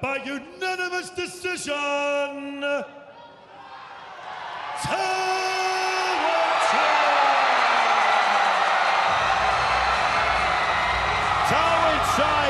by unanimous decision. Tawanchai gets.